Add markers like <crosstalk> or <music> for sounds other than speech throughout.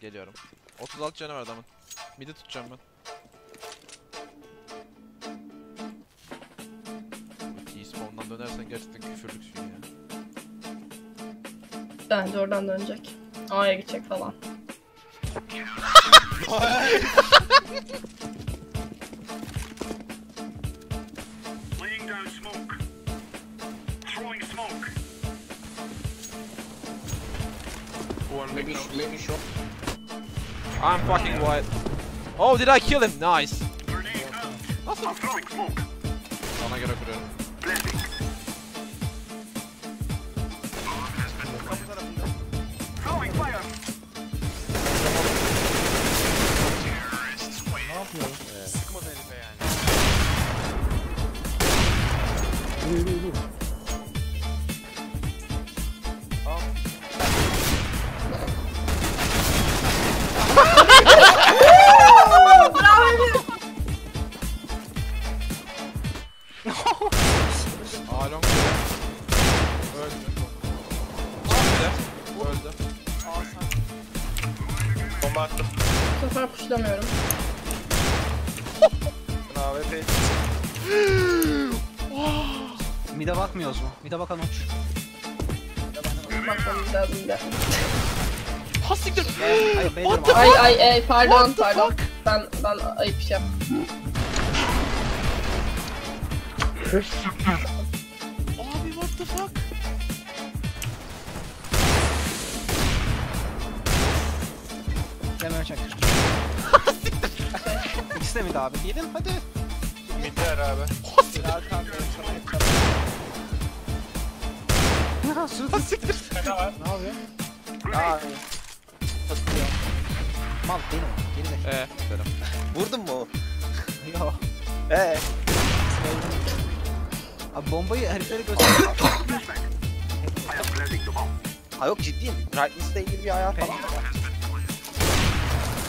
Geliyorum. 36 canı var adamın. Midi tutacağım ben. T-spawn'dan dönersen gerçekten küfürlüksün ya. Bence oradan dönecek. A'ya gidecek falan. <laughs> <laughs> one. Maybe, sh maybe. I'm fucking white. Oh, did I kill him? Nice. Oh, Throwing smoke. Gotta Bomba attım. Bu sefer puşlamıyorum. AWP. <laughs> <gasps> Mide bakmıyoruz mu? Mide bakan uç. Bakmamız lazım de. Ha siktir. Hayır <gasps> beylerim abi. Ay ay ay pardon pardon. Ben ben ayıp şey yaptım. Abi what the fuck? Hemen çak. <laughs> İkisi de mide abi. Yedin hadi. Midler abi. Ya sus. Ha siktir. Ne var? Ne yapıyor? Aa, Mal benim o. Geri de. Eee. Selam. vurdun mu? Yo. Ee, Abi bombayı heriflere göster. Ha yok ciddiyim. Brightness'la ilgili bir ayar falan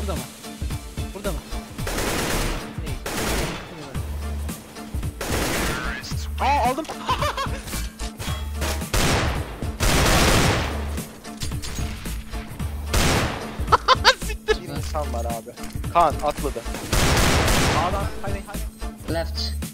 Burada mı? Burada mı? Aa aldım. <laughs> Bir insan var abi. Kaan atladı. A'dan haydi haydi. Left.